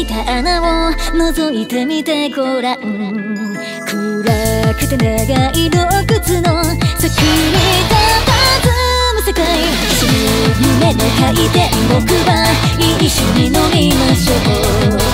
いた穴を覗いてみてごらん暗くて長い洞窟の先に佇む世界。その夢の回転僕は一緒に飲みましょう。